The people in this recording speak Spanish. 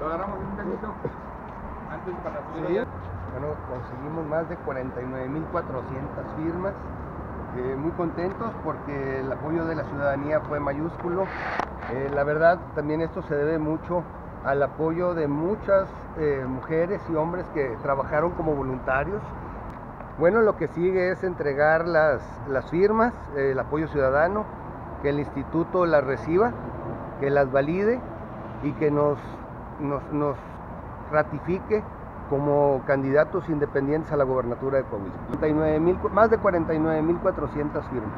Lo agarramos un cachito antes para subir Sí. Bueno, conseguimos más de 49.400 firmas. Eh, muy contentos porque el apoyo de la ciudadanía fue mayúsculo. Eh, la verdad, también esto se debe mucho al apoyo de muchas eh, mujeres y hombres que trabajaron como voluntarios. Bueno, lo que sigue es entregar las, las firmas, el apoyo ciudadano, que el instituto las reciba, que las valide y que nos, nos, nos ratifique como candidatos independientes a la gobernatura de Coahuila. 49,000 más de 49.400 firmas.